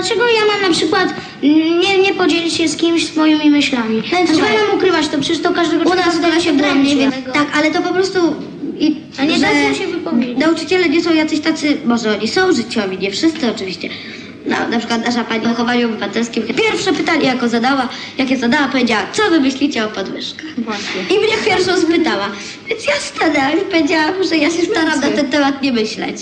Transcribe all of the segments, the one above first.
Dlaczego ja mam na przykład nie, nie podzielić się z kimś swoimi myślami? Dlaczego słuchaj. mam ukrywać to? Przecież to każdego U nas to się błędnie, więc tak, ale to po prostu i, A nie da się wypowiedzieć. nauczyciele nie są jacyś tacy, może oni są życiowi, nie wszyscy oczywiście. Na, na przykład nasza pani w wychowaniu obywatelskim pierwsze pytanie, jakie zadała, jakie zadała, powiedziała, co wy myślicie o podwyżkach? Właśnie. I mnie pierwszą spytała. Więc ja stanęłam i powiedziałam, że ja się staram na ten temat nie myśleć.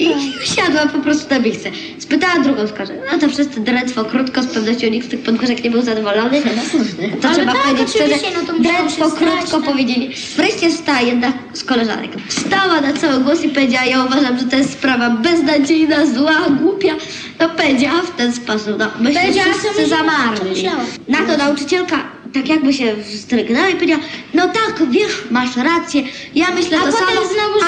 I usiadłam po prostu na miejsce. Spytała drugą skarżę. No to wszyscy drętwo krótko, z pewnością nikt z tych podwyżek nie był zadowolony. To Ale trzeba tak, powiedzieć szczerze. oczywiście, no to Drętwo krótko tak. powiedzieli. Wreszcie wstała jedna z koleżanek. Wstała na cały głos i powiedziała, ja uważam, że to jest sprawa beznadziejna, zła, głupia. No powiedziała w ten sposób. No, myśmy Powiedziała, wszyscy zamarli. Na to nauczycielka tak jakby się wzdrygnęła i powiedziała, no tak, wiesz, masz rację, ja myślę A to samo,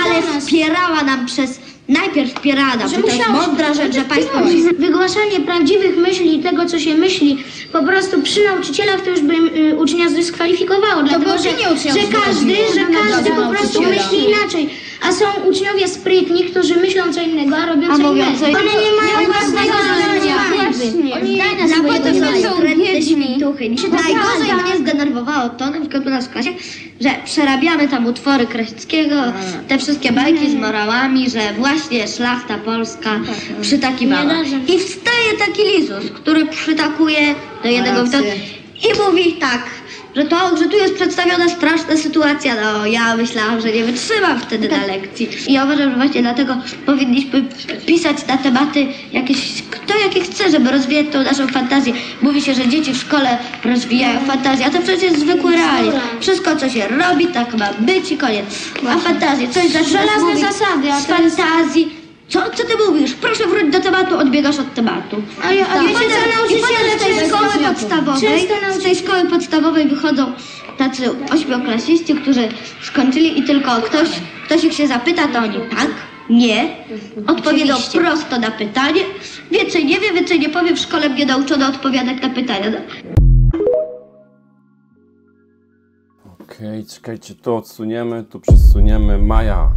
ale wspierała nam przez, najpierw wspierała nam, że, to jest musiało się mądra rzecz, że państwo Wygłaszanie prawdziwych myśli i tego, co się myśli, po prostu przy nauczycielach to już by y, ucznia zdyskwalifikowało. dlatego, by że, ucznia że każdy, że każdy po prostu nauczyciela. myśli inaczej. A są uczniowie sprytni, którzy myślą co innego, a robią co mówią innego. co innego. One nie mają własnego zdania. zdania. Oni Na potem zdania. są świntuchy. Najgorzej mnie zdenerwowało to, na przykład u nas w klasie, że przerabiamy tam utwory Kraśnickiego, te wszystkie bajki z morałami, że właśnie szlachta polska przytakiwała. Nie da, że- I wstaje taki Lizus, który przytakuje do jednego rację. i mówi tak, że to, że tu jest przedstawiona straszna sytuacja, no ja myślałam, że nie wytrzymam wtedy na lekcji. I ja uważam, że właśnie dlatego powinniśmy pisać na tematy jakieś, kto jakie chce, żeby rozwijać tą naszą fantazję. Mówi się, że dzieci w szkole rozwijają fantazję, a to przecież jest zwykły realizm. Wszystko, co się robi, tak ma być i koniec. A fantazję, coś mówić zasady, a z fantazji. Co, co ty mówisz? Proszę wrócić do tematu, odbiegasz od tematu. A ja- a wiecie, potem- co nauczyciele podstawowej, z tej szkoły podstawowej wychodzą tacy ośmioklasiści, którzy skończyli i tylko ktoś, ktoś ich się zapyta, to oni tak, nie, odpowiedzą Oczywiście. prosto na pytanie, więcej nie wie, więcej nie powie, w szkole mnie nauczono odpowiadać na pytania. No. Okej, czekajcie, to odsuniemy, tu przesuniemy. Maja,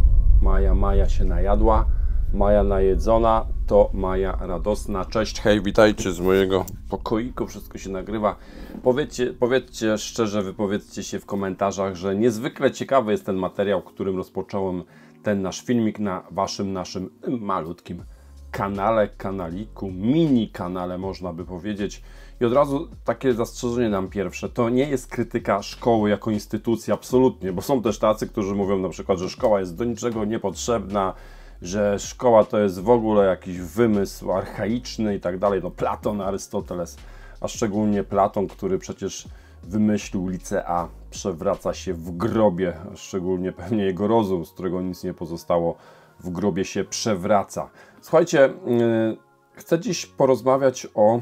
Maja, Maja się najadła. Maja najedzona, to Maja radosna. Cześć, hej, witajcie z mojego pokoiku, wszystko się nagrywa. Powiedzcie, powiedzcie szczerze, wypowiedzcie się w komentarzach, że niezwykle ciekawy jest ten materiał, którym rozpocząłem ten nasz filmik na waszym, naszym malutkim kanale, kanaliku, mini kanale można by powiedzieć. I od razu takie zastrzeżenie nam pierwsze, to nie jest krytyka szkoły jako instytucji, absolutnie, bo są też tacy, którzy mówią na przykład, że szkoła jest do niczego niepotrzebna, że szkoła to jest w ogóle jakiś wymysł archaiczny i tak dalej. No Platon, Arystoteles, a szczególnie Platon, który przecież wymyślił licea, przewraca się w grobie, szczególnie pewnie jego rozum, z którego nic nie pozostało, w grobie się przewraca. Słuchajcie, yy, chcę dziś porozmawiać o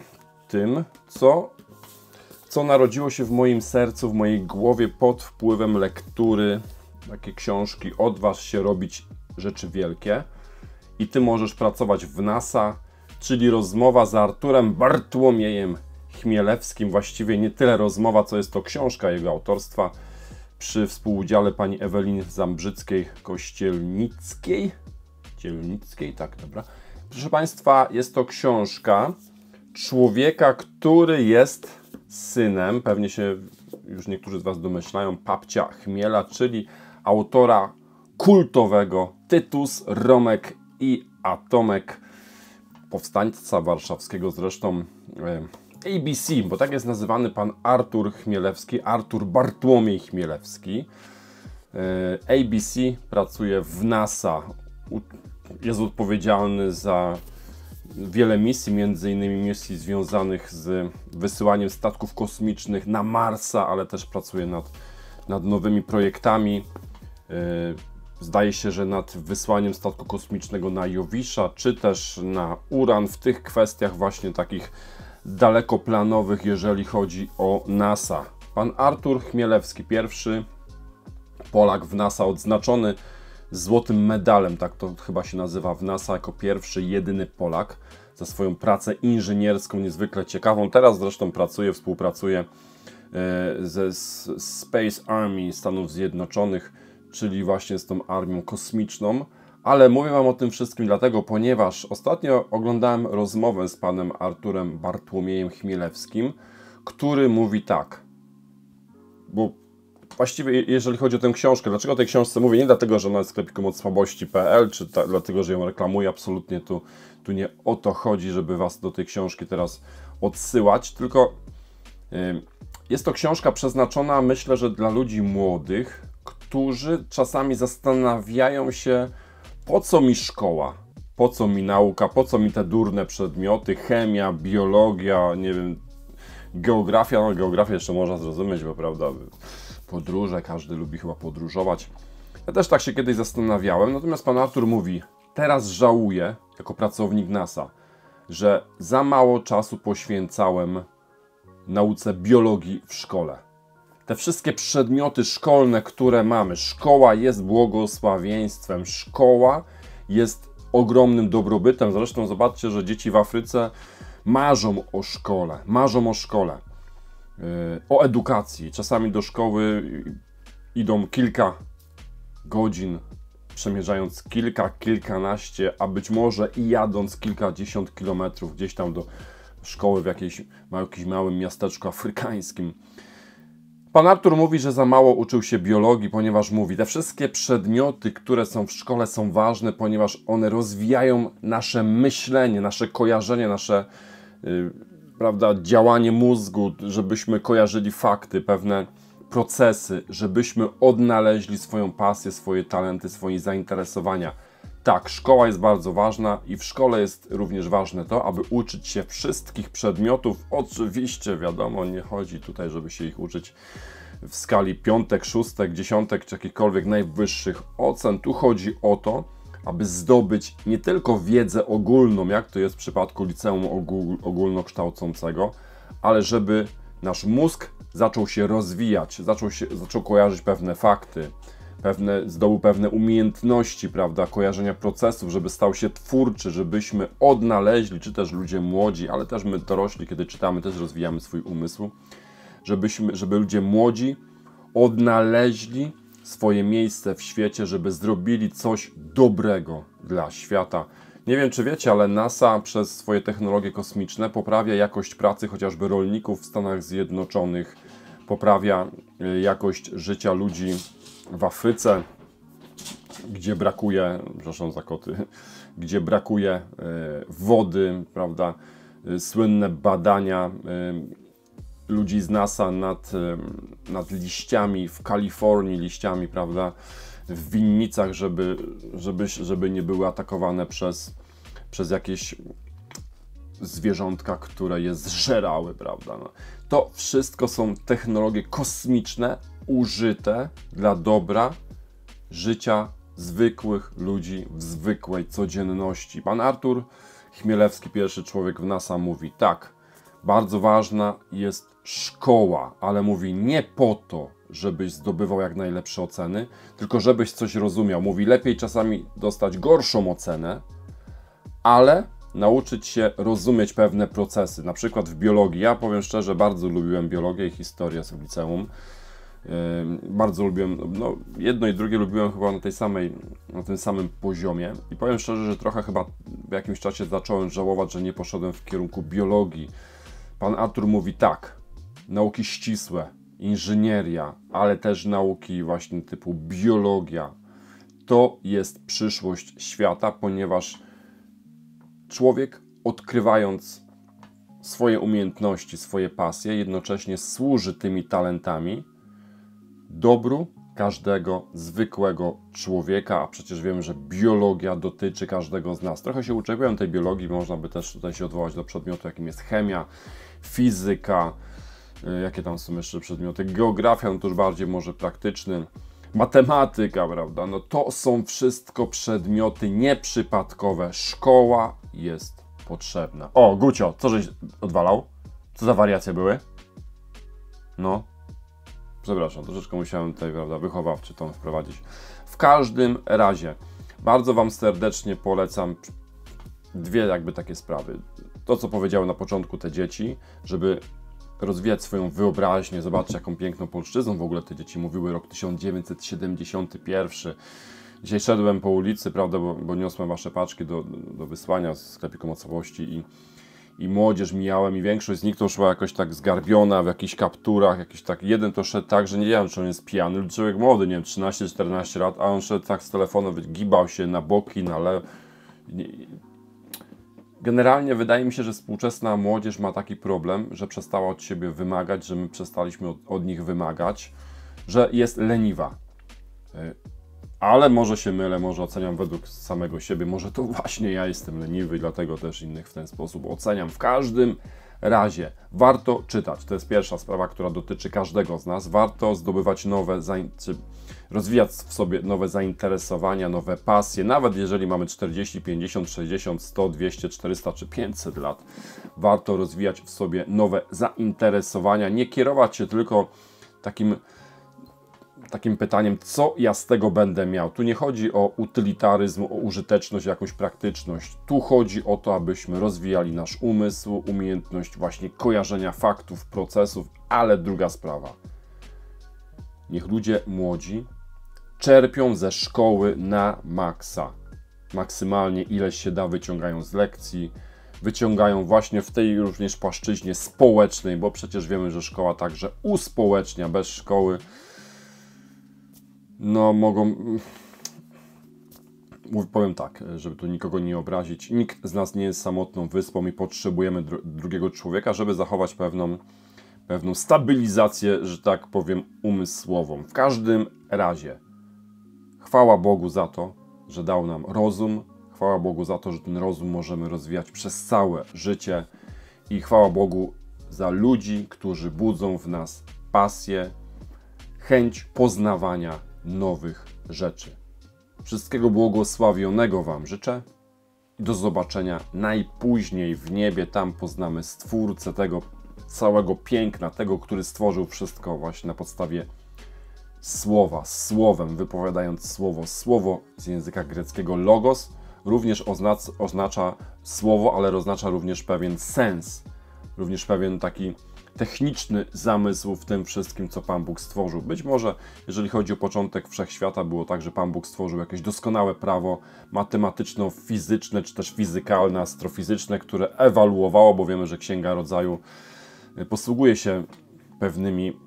tym, co, co narodziło się w moim sercu, w mojej głowie pod wpływem lektury takiej książki Odważ się robić rzeczy wielkie i ty możesz pracować w NASA, czyli rozmowa z Arturem Bartłomiejem Chmielewskim. Właściwie nie tyle rozmowa, co jest to książka jego autorstwa przy współudziale pani Eweliny Zambrzyckiej Kościelnickiej. Cielnickiej, tak, dobra. Proszę Państwa, jest to książka człowieka, który jest synem, pewnie się już niektórzy z Was domyślają, papcia Chmiela, czyli autora kultowego Tytus, Romek i Atomek, powstańca warszawskiego zresztą e, ABC, bo tak jest nazywany pan Artur Chmielewski, Artur Bartłomiej Chmielewski. E, ABC pracuje w NASA, jest odpowiedzialny za wiele misji, między innymi misji związanych z wysyłaniem statków kosmicznych na Marsa, ale też pracuje nad, nad nowymi projektami. Zdaje się, że nad wysłaniem statku kosmicznego na Jowisza, czy też na Uran, w tych kwestiach właśnie takich dalekoplanowych, jeżeli chodzi o NASA. Pan Artur Chmielewski, pierwszy Polak w NASA odznaczony złotym medalem, tak to chyba się nazywa w NASA, jako pierwszy, jedyny Polak za swoją pracę inżynierską, niezwykle ciekawą. Teraz zresztą pracuje, współpracuje e, ze Space Army Stanów Zjednoczonych, czyli właśnie z tą armią kosmiczną, Ale mówię Wam o tym wszystkim dlatego, ponieważ ostatnio oglądałem rozmowę z panem Arturem Bartłomiejem Chmielewskim, który mówi tak, bo właściwie je- jeżeli chodzi o tę książkę, dlaczego o tej książce mówię? Nie dlatego, że ona jest sklepikiem od słabości.pl, czy ta, dlatego, że ją reklamuję, absolutnie tu, tu nie o to chodzi, żeby Was do tej książki teraz odsyłać, tylko Ym, Jest to książka przeznaczona, myślę, że dla ludzi młodych, którzy czasami zastanawiają się, po co mi szkoła, po co mi nauka, po co mi te durne przedmioty, chemia, biologia, nie wiem, geografia. No, geografię jeszcze można zrozumieć, bo prawda, podróże, każdy lubi chyba podróżować. Ja też tak się kiedyś zastanawiałem, natomiast pan Artur mówi, teraz żałuję, jako pracownik NASA, że za mało czasu poświęcałem nauce biologii w szkole. Te wszystkie przedmioty szkolne, które mamy, szkoła jest błogosławieństwem, szkoła jest ogromnym dobrobytem. Zresztą zobaczcie, że dzieci w Afryce marzą o szkole, marzą o szkole, yy, o edukacji. Czasami do szkoły idą kilka godzin, przemierzając kilka, kilkanaście, a być może i jadąc kilkadziesiąt kilometrów gdzieś tam do szkoły w jakiejś, ma- jakimś małym miasteczku afrykańskim. Pan Artur mówi, że za mało uczył się biologii, ponieważ mówi, te wszystkie przedmioty, które są w szkole, są ważne, ponieważ one rozwijają nasze myślenie, nasze kojarzenie, nasze y, prawda, działanie mózgu, żebyśmy kojarzyli fakty, pewne procesy, żebyśmy odnaleźli swoją pasję, swoje talenty, swoje zainteresowania. Tak, szkoła jest bardzo ważna i w szkole jest również ważne to, aby uczyć się wszystkich przedmiotów. Oczywiście, wiadomo, nie chodzi tutaj, żeby się ich uczyć w skali piątek, szóstek, dziesiątek czy jakichkolwiek najwyższych ocen. Tu chodzi o to, aby zdobyć nie tylko wiedzę ogólną, jak to jest w przypadku liceum ogól, ogólnokształcącego, ale żeby nasz mózg zaczął się rozwijać, zaczął, się, zaczął kojarzyć pewne fakty, pewne, zdobył pewne umiejętności, prawda, kojarzenia procesów, żeby stał się twórczy, żebyśmy odnaleźli, czy też ludzie młodzi, ale też my dorośli, kiedy czytamy, też rozwijamy swój umysł, żebyśmy, żeby ludzie młodzi odnaleźli swoje miejsce w świecie, żeby zrobili coś dobrego dla świata. Nie wiem, czy wiecie, ale NASA przez swoje technologie kosmiczne poprawia jakość pracy chociażby rolników w Stanach Zjednoczonych, poprawia y, jakość życia ludzi w Afryce, gdzie brakuje, przepraszam za koty, gdzie brakuje e, wody, prawda, e, słynne badania e, ludzi z NASA nad, nad liściami w Kalifornii, liściami, prawda, w winnicach, żeby, żeby, żeby nie były atakowane przez, przez jakieś zwierzątka, które je zżerały, prawda. No. To wszystko są technologie kosmiczne, użyte dla dobra życia zwykłych ludzi w zwykłej codzienności. Pan Artur Chmielewski, pierwszy człowiek w NASA, mówi tak, bardzo ważna jest szkoła, ale mówi nie po to, żebyś zdobywał jak najlepsze oceny, tylko żebyś coś rozumiał. Mówi lepiej czasami dostać gorszą ocenę, ale nauczyć się rozumieć pewne procesy. Na przykład w biologii. Ja powiem szczerze, bardzo lubiłem biologię i historię w liceum. Bardzo lubiłem, no jedno i drugie lubiłem chyba na tej samej, na tym samym poziomie i powiem szczerze, że trochę chyba w jakimś czasie zacząłem żałować, że nie poszedłem w kierunku biologii. Pan Artur mówi tak, nauki ścisłe, inżynieria, ale też nauki właśnie typu biologia, to jest przyszłość świata, ponieważ człowiek odkrywając swoje umiejętności, swoje pasje, jednocześnie służy tymi talentami dobru każdego zwykłego człowieka, a przecież wiemy, że biologia dotyczy każdego z nas. Trochę się uczepiłem tej biologii, można by też tutaj się odwołać do przedmiotu, jakim jest chemia, fizyka, y, jakie tam są jeszcze przedmioty, geografia, no to już bardziej może praktyczny, matematyka, prawda? No to są wszystko przedmioty nieprzypadkowe. Szkoła jest potrzebna. O, Gucio, co żeś odwalał? Co za wariacje były? No, Przepraszam, troszeczkę musiałem tutaj, prawda, wychowawczy tą wprowadzić. W każdym razie, bardzo Wam serdecznie polecam dwie jakby takie sprawy. To, co powiedziały na początku te dzieci, żeby rozwijać swoją wyobraźnię, zobaczcie jaką piękną polszczyzną w ogóle te dzieci mówiły, rok 1971. Dzisiaj szedłem po ulicy, prawda, bo, bo niosłem wasze paczki do, do wysłania z sklepiku mocowości i, i młodzież mijałem i większość z nich to szła jakoś tak zgarbiona w jakichś kapturach, jakiś tak, jeden to szedł tak, że nie wiedziałem, czy on jest pijany, człowiek młody, nie wiem, 13-14 lat, a on szedł tak z telefonem, gibał się na boki, na lewo. Generalnie wydaje mi się, że współczesna młodzież ma taki problem, że przestała od siebie wymagać, że my przestaliśmy od, od nich wymagać, że jest leniwa. Ale może się mylę, może oceniam według samego siebie, może to właśnie ja jestem leniwy, dlatego też innych w ten sposób oceniam. W każdym razie warto czytać. To jest pierwsza sprawa, która dotyczy każdego z nas. Warto zdobywać nowe, rozwijać w sobie nowe zainteresowania, nowe pasje, nawet jeżeli mamy 40, 50, 60, 100, 200, 400 czy 500 lat. Warto rozwijać w sobie nowe zainteresowania, nie kierować się tylko takim takim pytaniem, co ja z tego będę miał. Tu nie chodzi o utylitaryzm, o użyteczność, jakąś praktyczność. Tu chodzi o to, abyśmy rozwijali nasz umysł, umiejętność właśnie kojarzenia faktów, procesów, ale druga sprawa. Niech ludzie młodzi czerpią ze szkoły na maksa. Maksymalnie ileś się da, wyciągają z lekcji, wyciągają właśnie w tej również płaszczyźnie społecznej, bo przecież wiemy, że szkoła także uspołecznia. Bez szkoły no mogą. Mów- Powiem tak, żeby tu nikogo nie obrazić. Nikt z nas nie jest samotną wyspą i potrzebujemy dru drugiego człowieka, żeby zachować pewną, pewną stabilizację, że tak powiem, umysłową. W każdym razie, chwała Bogu za to, że dał nam rozum. Chwała Bogu za to, że ten rozum możemy rozwijać przez całe życie. I chwała Bogu za ludzi, którzy budzą w nas pasję, chęć poznawania nowych rzeczy. Wszystkiego błogosławionego Wam życzę i do zobaczenia najpóźniej w niebie. Tam poznamy Stwórcę tego całego piękna, tego, który stworzył wszystko właśnie na podstawie słowa, słowem, wypowiadając słowo. Słowo z języka greckiego logos również oznacza, oznacza słowo, ale oznacza również pewien sens, również pewien taki techniczny zamysł w tym wszystkim, co Pan Bóg stworzył. Być może, jeżeli chodzi o początek wszechświata, było tak, że Pan Bóg stworzył jakieś doskonałe prawo matematyczno-fizyczne, czy też fizykalne, astrofizyczne, które ewaluowało, bo wiemy, że Księga Rodzaju y, posługuje się pewnymi,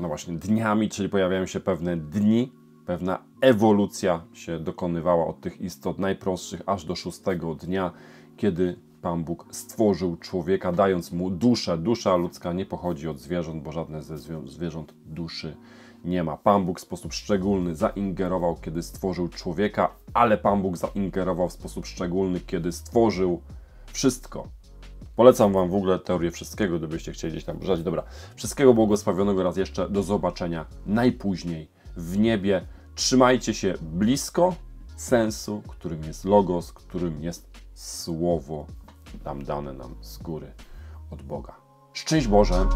no właśnie, dniami, czyli pojawiają się pewne dni, pewna ewolucja się dokonywała od tych istot najprostszych aż do szóstego dnia, kiedy Pan Bóg stworzył człowieka, dając mu duszę. Dusza ludzka nie pochodzi od zwierząt, bo żadne ze zwierząt duszy nie ma. Pan Bóg w sposób szczególny zaingerował, kiedy stworzył człowieka, ale Pan Bóg zaingerował w sposób szczególny, kiedy stworzył wszystko. Polecam Wam w ogóle teorię wszystkiego, gdybyście chcieli gdzieś tam brać. Dobra, wszystkiego błogosławionego raz jeszcze. Do zobaczenia najpóźniej w niebie. Trzymajcie się blisko sensu, którym jest logos, którym jest słowo tam dane nam z góry od Boga. Szczęść Boże!